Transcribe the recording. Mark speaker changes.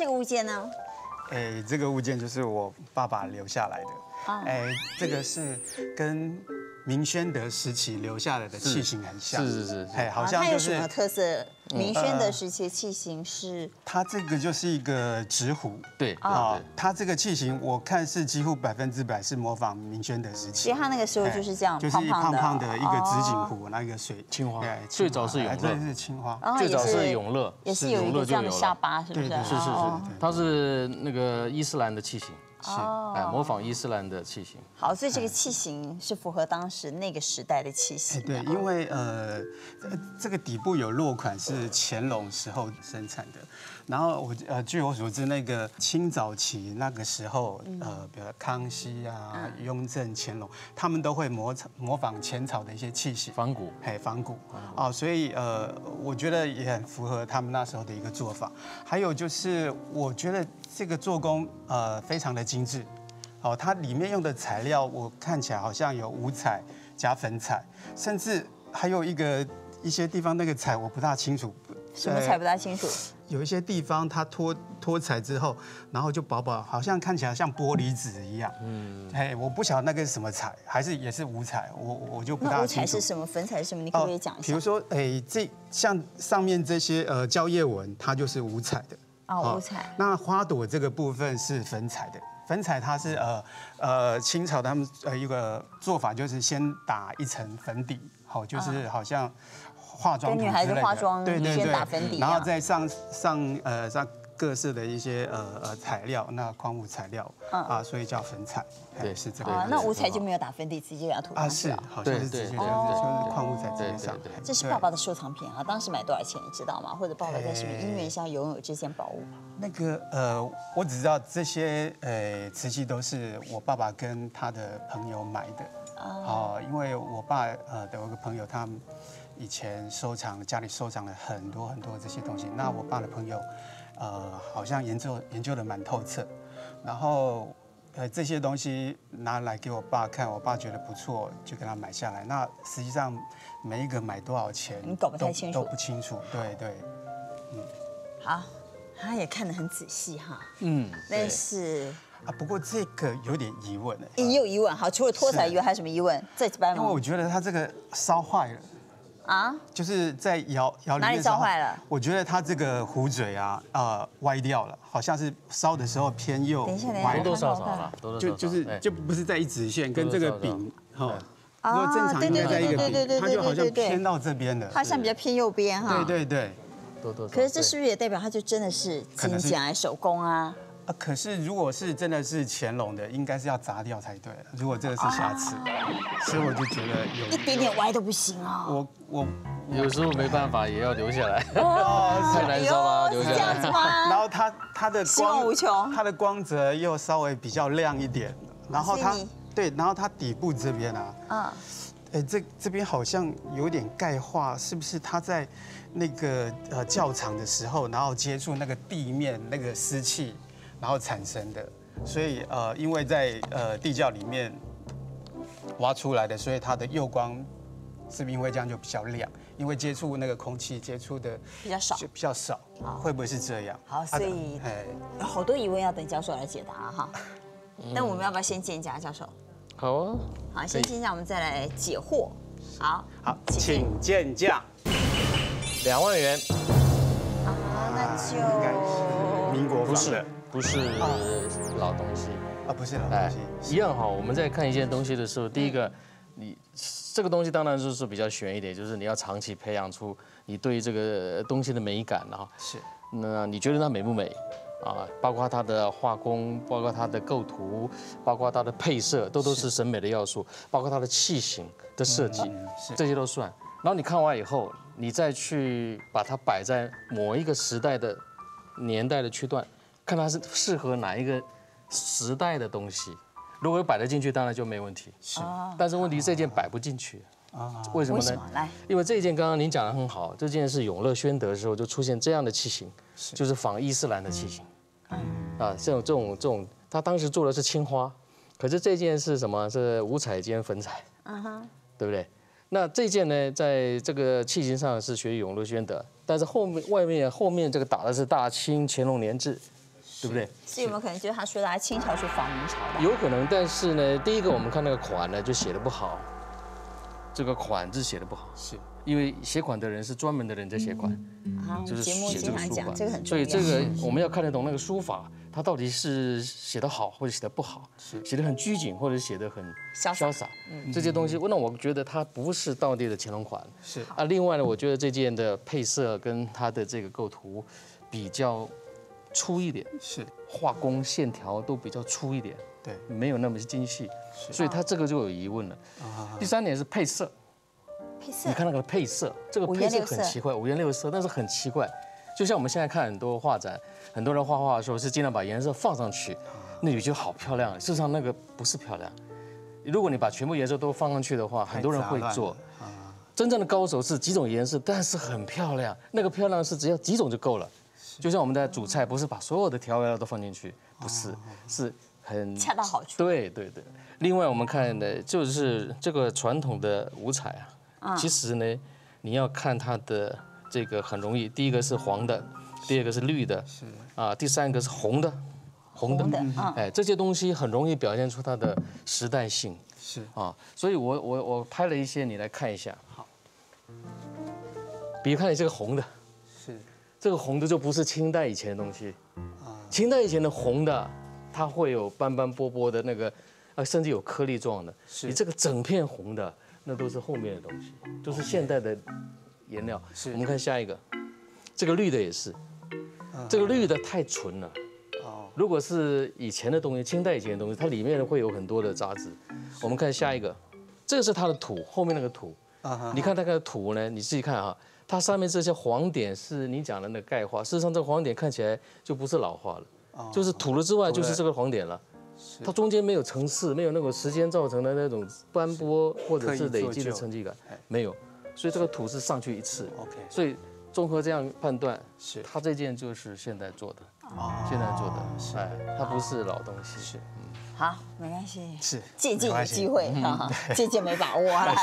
Speaker 1: 这个物件呢？
Speaker 2: 哎，这个物件就是我爸爸留下来的。
Speaker 1: 啊
Speaker 2: 哎，这个是跟明宣德时期留下来的器型很像。
Speaker 3: 是是是是
Speaker 2: 哎，好
Speaker 1: 啊
Speaker 2: 像就是
Speaker 1: 它有什么特色？明宣德时期的器型是
Speaker 2: 它这个就是一个直壶。
Speaker 3: 对
Speaker 2: 啊
Speaker 3: 对，
Speaker 2: 它这个器型我看是几乎百分之百是模仿明宣德时期。
Speaker 1: 其实。它那个时候就是这样
Speaker 2: 就是一
Speaker 1: 胖胖的，
Speaker 2: 胖胖的一个直颈
Speaker 1: 哦，
Speaker 2: 壶，那个水
Speaker 3: 青花
Speaker 2: 对
Speaker 3: 最早是永乐
Speaker 2: 哎对，是青花。
Speaker 3: 最早是永乐
Speaker 1: 也是有一个这样的下巴，是不是？
Speaker 2: 对对
Speaker 3: 是是是
Speaker 1: 哦，
Speaker 3: 它是那个伊斯兰的器型，
Speaker 1: 哦
Speaker 3: 哎，模仿伊斯兰的器型。
Speaker 1: 好，所以这个器型是符合当时那个时代的器
Speaker 2: 哎，
Speaker 1: 型。
Speaker 2: 对，因为呃，呃这个底部有落款是乾隆时候生产的，然后我呃，据我所知，那个清早期那个时候，呃，比如康熙啊、雍正、乾隆，他们都会模仿模仿前朝的一些器型。
Speaker 3: 仿古，
Speaker 2: 嘿，仿古哦，所以呃，我觉得也很符合他们那时候的一个做法。还有就是，我觉得这个做工呃非常的精致，哦，它里面用的材料我看起来好像有五彩加粉彩，甚至还有一个一些地方那个彩我不大清楚，
Speaker 1: 什么彩不大清楚？
Speaker 2: 有一些地方它脱脱彩之后，然后就薄薄，好像看起来像玻璃纸一样。嗯，哎，我不晓得那个是什么彩，还是也是五彩，我我就不大清楚。
Speaker 1: 彩是什么？粉彩是什么？你可不可以讲一下
Speaker 2: 比如？说，哎，这像上面这些呃蕉叶纹，它就是五彩的。
Speaker 1: 哦，五彩。
Speaker 2: 那花朵这个部分是粉彩的，粉彩它是呃呃清朝他们呃一个做法，就是先打一层粉底，好，就是好像化妆
Speaker 1: 给女孩子化妆先
Speaker 2: 对对对，
Speaker 1: 打粉底
Speaker 2: 然后再上上呃上各式的一些呃呃材料，那矿物材料啊，所以叫粉彩，哎
Speaker 3: 对
Speaker 1: 啊
Speaker 2: 是这个样，子。
Speaker 1: 那五彩就没有打粉底，直接给它涂
Speaker 2: 啊是
Speaker 1: 上去了。
Speaker 2: 好像是直接
Speaker 3: 对对
Speaker 2: 这样子，就是矿物彩直接上
Speaker 3: 对对。对
Speaker 1: 这是爸爸的收藏品啊，当时买多少钱你知道吗？或者爸爸在什么因缘下拥有这件宝物？
Speaker 2: 那个呃，我只知道这些呃瓷器都是我爸爸跟他的朋友买的。哦，因为我爸呃的有一个朋友，他们以前收藏家里收藏了很多很多这些东西。那我爸的朋友呃好像研究研究的蛮透彻，然后呃这些东西拿来给我爸看，我爸觉得不错，就给他买下来。那实际上每一个买多少钱，
Speaker 1: 你搞不太清楚
Speaker 2: 都不清楚。对对。
Speaker 1: 好，他也看得很仔细哈。
Speaker 3: 嗯，
Speaker 1: 但是
Speaker 2: 啊，不过这个有点疑问哎，
Speaker 1: 也有疑问。好，除了脱彩以外，还有什么疑问？这班吗
Speaker 2: 因为我？觉得他这个烧坏了，
Speaker 1: 啊，
Speaker 2: 就是在窑窑里面
Speaker 1: 哪里烧坏了？
Speaker 2: 我觉得它这个壶嘴啊，呃，歪掉了，好像是烧的时候偏右
Speaker 1: 等一下等一下
Speaker 2: 歪
Speaker 3: 多多少少啦，多多少少
Speaker 2: 就就是
Speaker 3: 哎
Speaker 2: 就不是在一直线，跟这个柄哈，如果
Speaker 1: 啊
Speaker 2: 正常应该在一个柄，
Speaker 1: 对对对对对
Speaker 2: 它就好像
Speaker 1: 对对对
Speaker 2: 偏到这边了。
Speaker 1: 它像比较偏右边哈。
Speaker 2: 对对对。
Speaker 3: 多多少。
Speaker 1: 可是这是不是也代表它就真的是金
Speaker 2: 可能是
Speaker 1: 奖手工啊？
Speaker 2: 啊，可是如果是真的是乾隆的，应该是要砸掉才对。如果这个是瑕疵，所以我就觉得有
Speaker 1: 一点点歪都不行哦。
Speaker 2: 我我
Speaker 3: 有时候没办法，也要留下来。
Speaker 1: 哦
Speaker 3: 太难受了留下来
Speaker 1: 是这样子
Speaker 2: 然？后它它的
Speaker 1: 希望
Speaker 2: 光
Speaker 1: 无穷
Speaker 2: 它的光泽又稍微比较亮一点，然后它对，然后它底部这边啊，
Speaker 1: 嗯，
Speaker 2: 哎，这这边好像有点钙化，是不是它在那个呃窖藏的时候，然后接触那个地面那个湿气，然后产生的？所以呃，因为在呃地窖里面挖出来的，所以它的釉光是不是因为这样就比较亮？因为接触那个空气接触的
Speaker 1: 比较少
Speaker 2: 就比较少，会不会是这样？
Speaker 1: 好所以
Speaker 2: 啊哎。
Speaker 1: 有好多疑问要等教授来解答哈。那我们要不要先见一下，教授？
Speaker 3: 好啊，
Speaker 1: 好，先见一下，我们再来解惑。好，
Speaker 2: 好，请见价。
Speaker 3: 两万元
Speaker 1: 啊，那
Speaker 2: 应该是
Speaker 1: 就
Speaker 2: 民国
Speaker 3: 不是
Speaker 2: 的
Speaker 3: 不是老东西。
Speaker 2: 啊，不是老
Speaker 3: 哎
Speaker 2: 东西。，
Speaker 3: 一样哈。我们在看一件东西的时候，第一个，你这个东西当然就是比较悬一点，就是你要长期培养出你对这个东西的美感啊。
Speaker 2: 是
Speaker 3: 那你觉得它美不美？啊，包括它的画工，包括它的构图，包括它的配色，都都是审美的要素，包括它的器型的设计，
Speaker 2: 是
Speaker 3: 这些都算。然后你看完以后，你再去把它摆在某一个时代的年代的区段，看它是适合哪一个时代的东西。如果摆得进去，当然就没问题。
Speaker 2: 是
Speaker 3: 但是问题这件摆不进去，
Speaker 2: 啊，
Speaker 3: 为什么呢？
Speaker 1: 来，
Speaker 3: 因为这件刚刚您讲的很好，这件是永乐宣德的时候就出现这样的器型，就是仿伊斯兰的器型。啊，这种这种这种，他当时做的是青花，可是这件是什么？是五彩兼粉彩，
Speaker 1: 嗯哼，
Speaker 3: 对不对？那这件呢，在这个器型上是学永乐宣德，但是后面外面后面这个打的是大清乾隆年制，对不对？
Speaker 1: 是有没有可能就是他说的他清朝去仿明朝的？
Speaker 3: 有可能，但是呢，第一个我们看那个款呢，就写的不好，这个款字写的不好，
Speaker 2: 是。
Speaker 3: 因为写款的人是专门的人在写款，
Speaker 1: 啊，
Speaker 3: 就是
Speaker 1: 节目
Speaker 3: 写这
Speaker 1: 经常讲
Speaker 3: 个书法，
Speaker 1: 这个很重要。
Speaker 3: 所以这个我们要看得懂那个书法，它到底是写的好或者写的不好，写的很拘谨或者写的很
Speaker 1: 潇洒。
Speaker 3: 潇洒，这些东西，那我觉得它不是当地的乾隆款。
Speaker 2: 是。
Speaker 3: 啊，另外呢，我觉得这件的配色跟它的这个构图比较粗一点，
Speaker 2: 是，
Speaker 3: 画工线条都比较粗一点，
Speaker 2: 对
Speaker 3: 没有那么精细，所以它这个就有疑问了。
Speaker 2: 啊，
Speaker 3: 第三点是配色，
Speaker 1: 配色
Speaker 3: 你看那个配色，这个配色很奇怪，五颜六色，但是很奇怪。就像我们现在看很多画展，很多人画画的时候是尽量把颜色放上去，那你觉得好漂亮。事实上那个不是漂亮。如果你把全部颜色都放上去的话，很多人会做。
Speaker 2: 啊，
Speaker 3: 真正的高手是几种颜色，但是很漂亮。那个漂亮是只要几种就够了。就像我们的主菜，不是把所有的调味料都放进去，不是，是很
Speaker 1: 恰到好处。
Speaker 3: 对对对。另外我们看的就是这个传统的五彩啊，其实呢，你要看它的这个很容易，第一个是黄的，第二个是绿的，
Speaker 2: 是
Speaker 3: 啊，第三个是红的，红的，哎，这些东西很容易表现出它的时代性
Speaker 2: 是
Speaker 3: 啊，所以我我我拍了一些，你来看一下。好，比如看你这个红的，
Speaker 2: 是
Speaker 3: 这个红的就不是清代以前的东西，清代以前的红的，它会有斑斑驳驳的那个，呃，甚至有颗粒状的。
Speaker 2: 是。
Speaker 3: 你这个整片红的，那都是后面的东西，都是现代的颜料。
Speaker 2: 是。
Speaker 3: 我们看下一个，这个绿的也是，这个绿的太纯了。
Speaker 2: 哦，
Speaker 3: 如果是以前的东西，清代以前的东西，它里面会有很多的杂质。我们看下一个，这个是它的土，后面那个土。
Speaker 2: 啊哈，
Speaker 3: 你看那个土呢，你自己看啊，它上面这些黄点是你讲的那个钙化，事实上这个黄点看起来就不是老化了，就是土了之外就是这个黄点了。它中间没有层次，没有那个时间造成的那种斑驳或者是累积的沉积感，没有，所以这个土是上去一次。
Speaker 2: OK
Speaker 3: 所以综合这样判断，
Speaker 2: 是
Speaker 3: 它这件就是现在做的，
Speaker 2: 哦
Speaker 3: 现在做的，哎，它不是老东西。
Speaker 2: 是
Speaker 1: 好，没关系，
Speaker 2: 是
Speaker 1: 借鉴机会啊，借鉴没把握 啊。